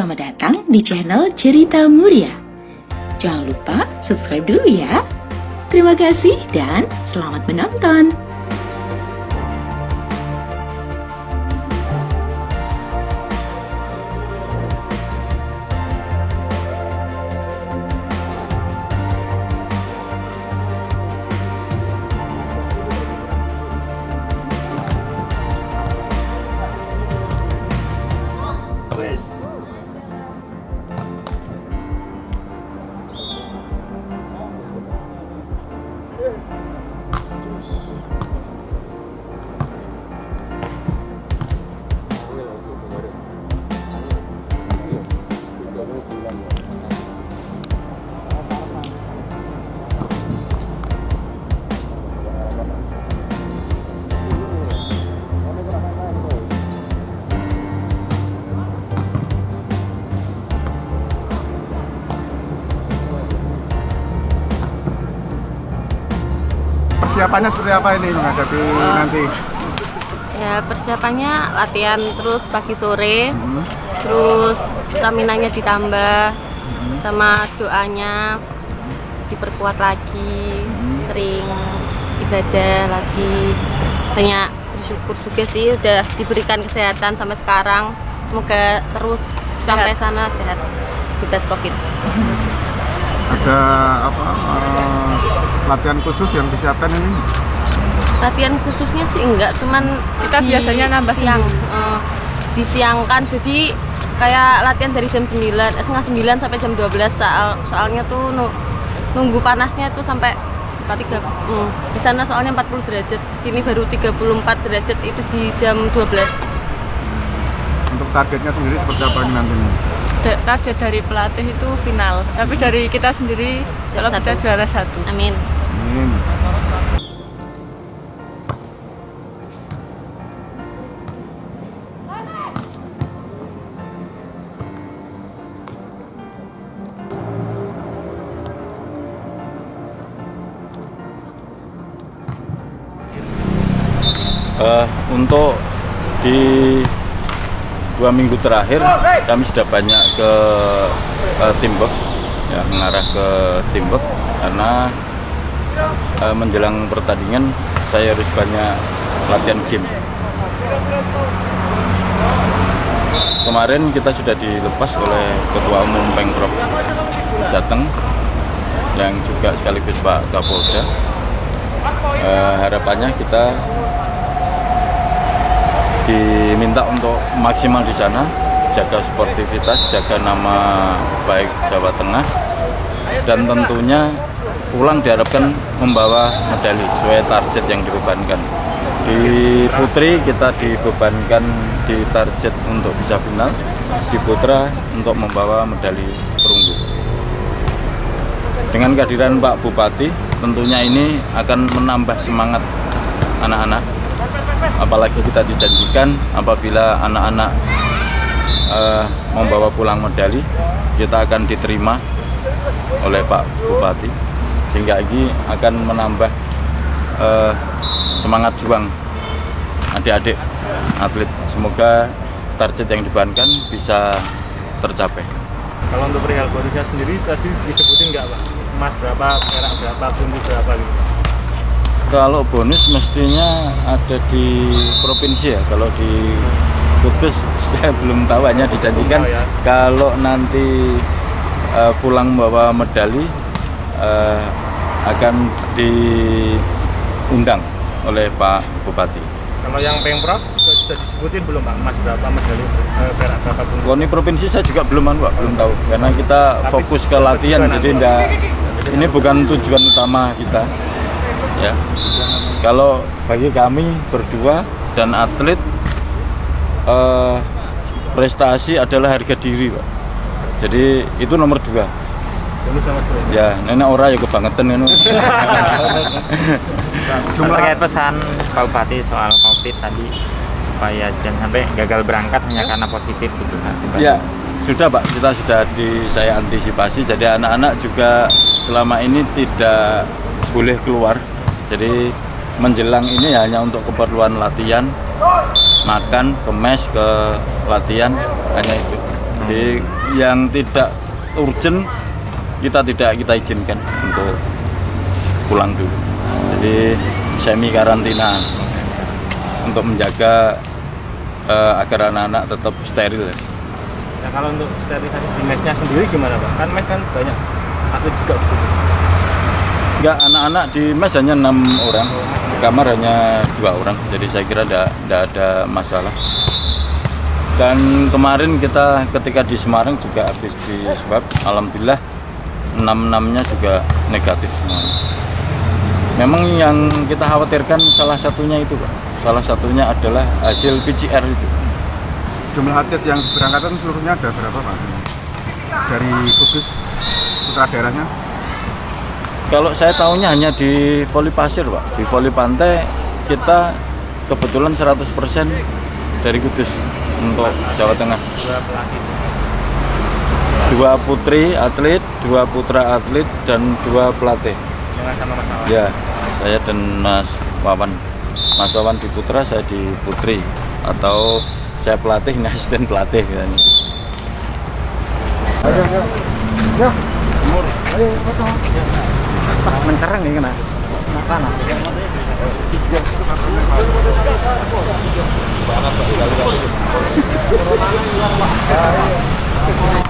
selamat datang di channel Cerita Muria. Jangan lupa subscribe dulu ya. Terima kasih dan selamat menonton. Persiapannya seperti apa ini menghadapi nanti? Ya persiapannya latihan terus pagi sore, terus stamina-nya ditambah, sama doanya diperkuat lagi, sering ibadah lagi, banyak bersyukur juga sih udah diberikan kesehatan sampai sekarang. Semoga terus sampai sana sehat, bebas covid. Ada apa eh, latihan khusus yang disiapkan ini? latihan khususnya sih enggak cuman Kita biasanya nambah siang eh, disiangkan. Jadi kayak latihan dari jam 9 eh, setengah 9 sampai jam 12 soal soalnya tuh nu- nunggu panasnya tuh sampai 43 hmm, di sana soalnya 40 derajat sini baru 34 derajat itu di jam 12 Untuk targetnya sendiri seperti apa ini nanti? Da- target dari pelatih itu final tapi dari kita sendiri Juara kalau bisa satu. juara satu. Amin Amin. Eh, untuk di dua minggu terakhir kami sudah banyak ke eh, Timbuk ya mengarah ke Timbuk karena eh, menjelang pertandingan saya harus banyak latihan game. Kemarin kita sudah dilepas oleh Ketua Umum Pengprov Jateng yang juga sekaligus Pak Kapolda. Eh, harapannya kita diminta untuk maksimal di sana, jaga sportivitas, jaga nama baik Jawa Tengah, dan tentunya pulang diharapkan membawa medali sesuai target yang dibebankan. Di putri kita dibebankan di target untuk bisa final, di putra untuk membawa medali perunggu. Dengan kehadiran Pak Bupati, tentunya ini akan menambah semangat anak-anak apalagi kita dijanjikan apabila anak-anak eh, membawa pulang medali kita akan diterima oleh Pak Bupati sehingga ini akan menambah eh, semangat juang adik-adik atlet semoga target yang dibebankan bisa tercapai Kalau untuk perihal bonusnya sendiri tadi disebutin nggak pak? Emas berapa, perak berapa, perunggu berapa gitu? Kalau bonus mestinya ada di provinsi ya. Kalau di Kudus saya belum tahu hanya dijanjikan ya. kalau nanti eh, pulang bawa medali eh, akan diundang oleh Pak Bupati. Kalau yang pemprov sudah, disebutin belum pak? Emas berapa, medali eh, perak berapa, perunggu? Kalau ini provinsi saya juga belum anu, Pak, belum tahu karena kita Tapi fokus ke latihan tujuan jadi enggak ini bukan tujuan utama kita. Ya. Kalau bagi kami berdua dan atlet eh, prestasi adalah harga diri, Pak. Jadi itu nomor dua. Ya, nenek ora ya kebangetan ini. terkait pesan Pak Bupati soal COVID tadi supaya jangan sampai gagal berangkat hanya karena positif gitu kan. Ya, sudah Pak, kita sudah di saya antisipasi. Jadi anak-anak juga selama ini tidak boleh keluar. Jadi menjelang ini hanya untuk keperluan latihan, makan, ke mes, ke latihan, hanya itu. Jadi yang tidak urgent kita tidak kita izinkan untuk pulang dulu. Jadi semi karantina untuk menjaga eh, agar anak-anak tetap steril. Nah kalau untuk sterilisasi di mesnya sendiri gimana Pak? Kan mes kan banyak atlet juga di situ. Enggak, anak-anak di mes hanya enam orang, di kamar hanya dua orang, jadi saya kira tidak ada masalah. Dan kemarin kita ketika di Semarang juga habis di swab, alhamdulillah enam enamnya juga negatif semuanya. Memang yang kita khawatirkan salah satunya itu, Pak. Salah satunya adalah hasil PCR itu. Jumlah atlet yang berangkatan seluruhnya ada berapa Pak? Dari Kudus, putra daerahnya? Kalau saya tahunya hanya di voli pasir, Pak. Di voli pantai kita kebetulan 100% dari Kudus untuk Jawa Tengah. Dua putri atlet, dua putra atlet, dan dua pelatih. Sama. Ya, saya dan Mas Wawan. Mas Wawan di putra, saya di putri. Atau saya pelatih, ini asisten pelatih. Kan. mencerang nih kena panas Oke ya. Ya, selamat, selamat semua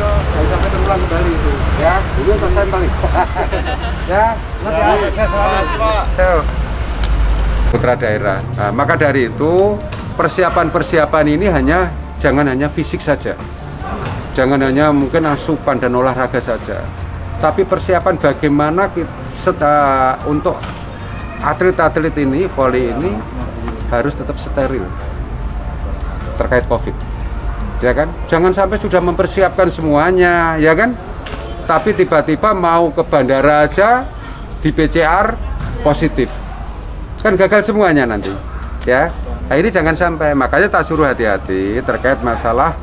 Iya, jangan sampai terulang kembali itu. Ya, dulu selesai balik. ya, nanti ya, sukses selalu. Putra daerah. Nah, maka dari itu persiapan-persiapan ini hanya jangan hanya fisik saja jangan hanya mungkin asupan dan olahraga saja tapi persiapan bagaimana kita, seta- untuk atlet-atlet ini volley ini harus tetap steril terkait covid ya kan? Jangan sampai sudah mempersiapkan semuanya ya kan? Tapi tiba-tiba mau ke bandara aja di PCR positif. Kan gagal semuanya nanti ya? Nah, ini jangan sampai. Makanya tak suruh hati-hati terkait masalah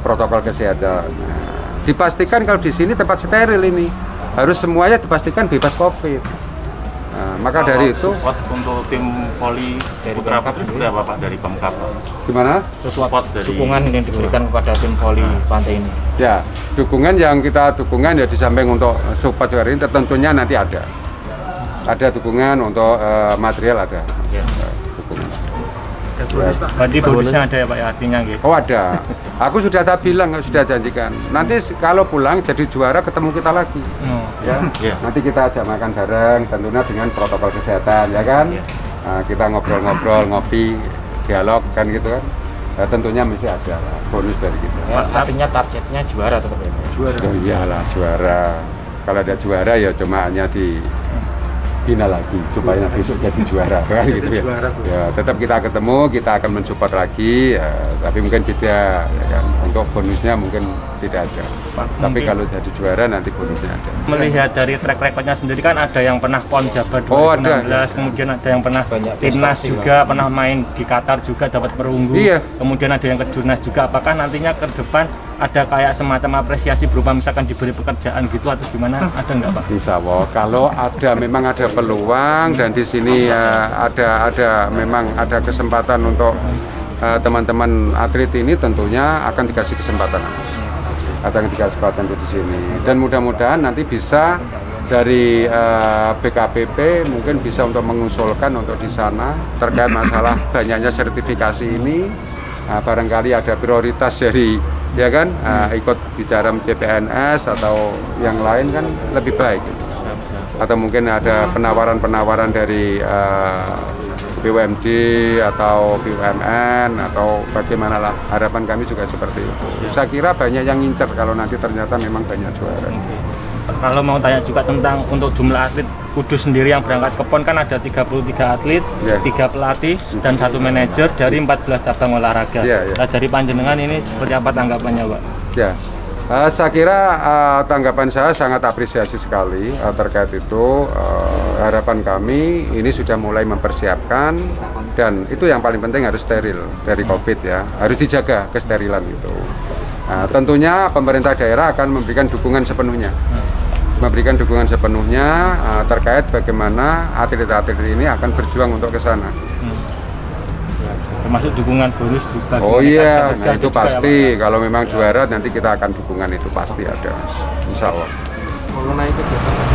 protokol kesehatan. Nah, dipastikan kalau di sini tempat steril ini harus semuanya dipastikan bebas covid nah, maka dari itu support untuk tim voli putra putri seperti apa Pak dari Pemkap? Gimana Support dari dukungan yang diberikan kepada tim voli pantai ini ya dukungan yang kita dukungan ya di samping untuk support juga ini tentunya nanti ada ada dukungan untuk eh, material ada Ya. Eh, dukungan. Berarti bonusnya ada ya Pak ya artinya gitu. Oh ada. Aku sudah tak bilang, sudah janjikan. Nanti kalau pulang jadi juara ketemu kita lagi. Oh. Ya. Iya. Nanti kita ajak makan bareng, tentunya dengan protokol kesehatan, ya kan? Iya. Nah, kita ngobrol-ngobrol, ngopi, dialog kan gitu kan. Ya, tentunya mesti ada bonus dari kita. ya, artinya targetnya juara tetap ya Pak? Oh, iyalah juara. Kalau ada juara ya cuma hanya di bina lagi supaya besok jadi juara kan gitu ya. Ya tetap kita ketemu, kita akan mensupport lagi. ya, tapi mungkin beda ya kan. Untuk bonusnya mungkin tidak ada. Tapi mungkin- kalau jadi juara nanti bonusnya ada. Melihat dari track recordnya sendiri kan ada yang pernah PON Jabar 2016, Oh, ada. kemudian ada yang pernah Banyak timnas juga, pernah main di Qatar juga dapat perunggu. Iya. Kemudian ada yang ke Jurnas juga. Apakah nantinya ke depan ada kayak semacam apresiasi berupa misalkan diberi pekerjaan gitu atau gimana? Ada nggak Pak? Insya Allah kalau ada memang ada peluang dan di sini eh, ada ada memang ada kesempatan untuk eh, teman-teman atlet ini tentunya akan dikasih kesempatan akan dikasih kesempatan di sini. Dan mudah-mudahan nanti bisa dari eh, BKPP mungkin bisa untuk mengusulkan untuk di sana. Terkait masalah banyaknya sertifikasi ini Nah, barangkali ada prioritas dari ya kan eh, ikut bicara CPNS atau yang lain kan lebih baik. Atau mungkin ada penawaran-penawaran dari eh, BUMD atau BUMN atau bagaimana lah harapan kami juga seperti itu. Saya kira banyak yang ngincer kalau nanti ternyata memang banyak juara. kalau mau tanya juga tentang untuk jumlah atlet Kudus sendiri yang berangkat ke PON kan ada 33 atlet, Ya. tiga pelatih dan satu manajer dari 14 cabang olahraga. Ya, ya. Nah, dari panjenengan ini seperti apa tanggapannya, Pak? Ya, eh, saya kira eh, tanggapan saya sangat apresiasi sekali eh, terkait itu. Eh, harapan kami ini sudah mulai mempersiapkan dan itu yang paling penting harus steril dari COVID ya, harus dijaga kesterilan itu. Nah, tentunya pemerintah daerah akan memberikan dukungan sepenuhnya, memberikan dukungan sepenuhnya eh, terkait bagaimana atlet-atlet ini akan berjuang untuk ke sana. Termasuk dukungan bonus bagi Oh iya, nah itu juga ya, pasti. Pak? Kalau memang juara nanti kita akan dukungan itu pasti ada, Mas. Insya Allah. Mengenai kegiatan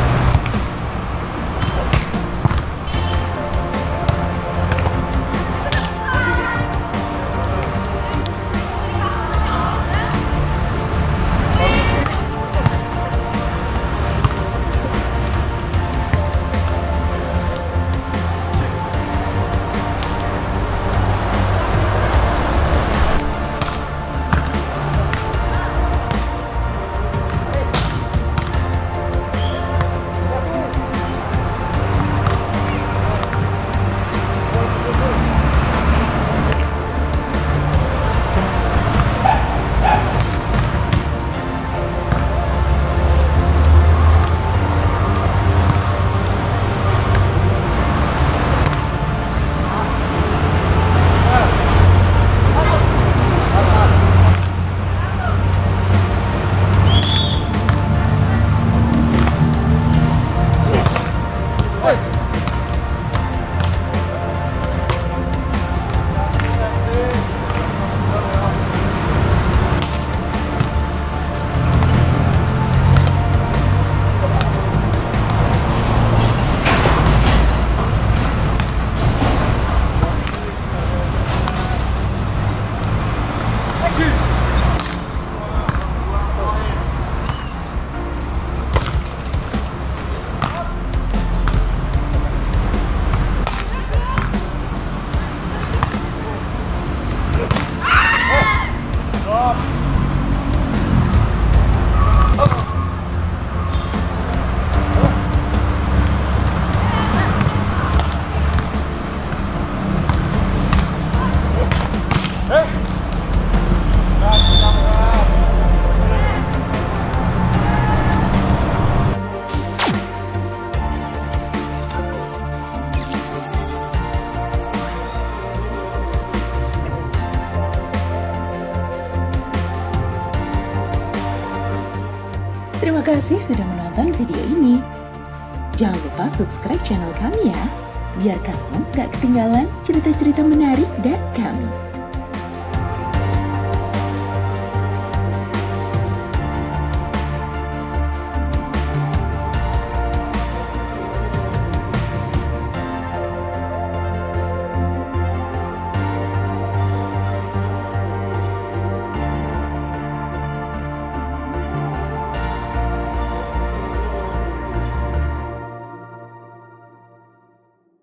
kasih sudah menonton video ini. Jangan lupa subscribe channel kami ya, biar kamu gak ketinggalan cerita-cerita menarik dari kami.